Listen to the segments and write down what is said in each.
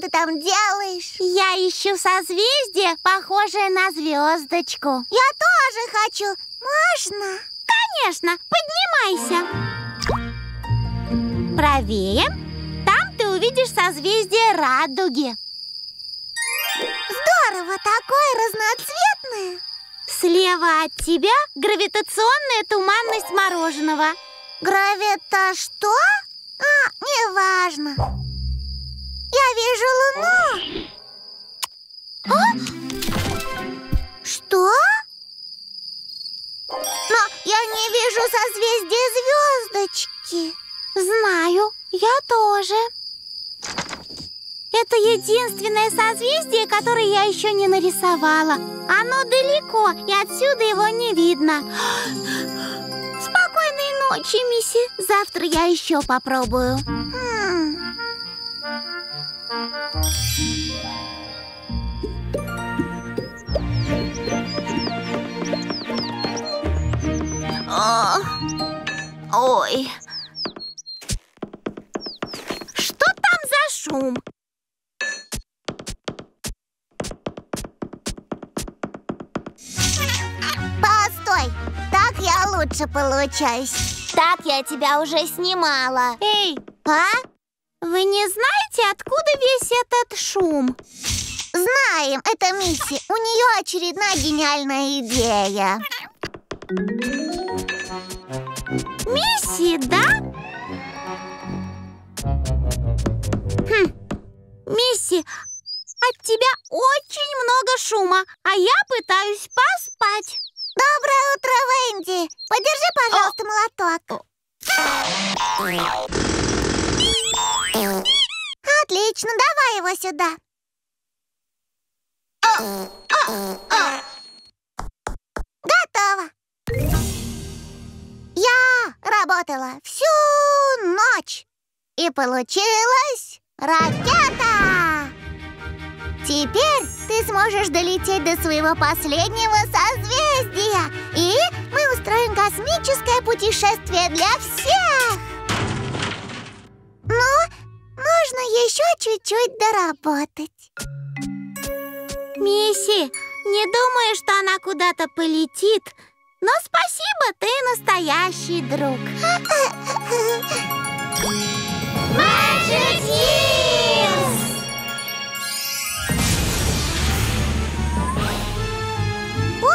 ты там делаешь? Я ищу созвездие, похожее на звездочку. Я тоже хочу. Можно? Конечно, поднимайся. Правее. Там ты увидишь созвездие радуги. Здорово, такое разноцветное. Слева от тебя гравитационная туманность мороженого. Гравита что? А, неважно. Но я не вижу созвездия звездочки. Знаю, я тоже. Это единственное созвездие, которое я еще не нарисовала. Оно далеко, и отсюда его не видно. Спокойной ночи, Мисси. Завтра я еще попробую. Хм. Ой. Что там за шум? Постой, так я лучше получаюсь. Так я тебя уже снимала. Эй, А? вы не знаете, откуда весь этот шум? Знаем, это Мисси. У нее очередная гениальная идея. Мисси, да? Хм, Мисси, от тебя очень много шума, а я пытаюсь поспать. Доброе утро, Венди. Подержи, пожалуйста, молоток. Отлично, давай его сюда. Готово. Работала всю ночь. И получилась ракета. Теперь ты сможешь долететь до своего последнего созвездия. И мы устроим космическое путешествие для всех. Ну, нужно еще чуть-чуть доработать. Мисси, не думаю, что она куда-то полетит. Но спасибо, ты настоящий друг. Ух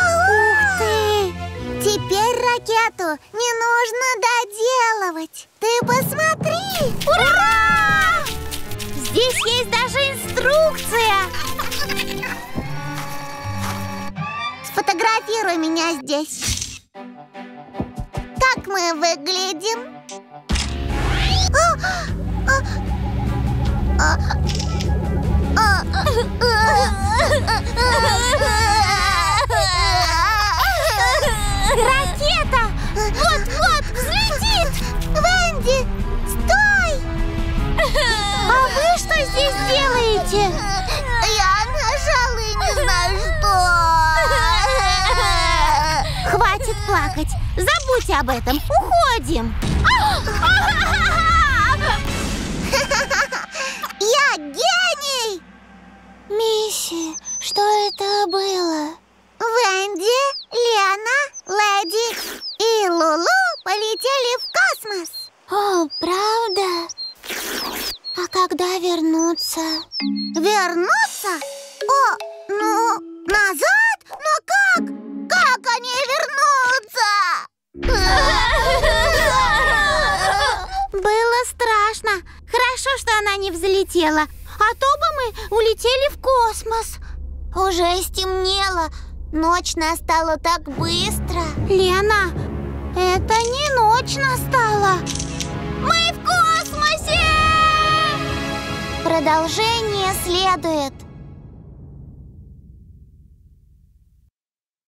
ты! Теперь ракету не нужно доделывать. Ты посмотри! Ура! Здесь есть даже инструкция. Сфотографируй меня здесь. Мы выглядим? А, а, а, а. Плакать. Забудь об этом. Уходим. Я гений! Мисси, что это было? Венди, Лена, Леди и Лулу полетели в космос. О, правда? А когда вернуться? Вернуться? О, ну, назад? Не взлетела. А то бы мы улетели в космос. Уже стемнело. Ночь настала так быстро. Лена, это не ночь настала. Мы в космосе! Продолжение следует.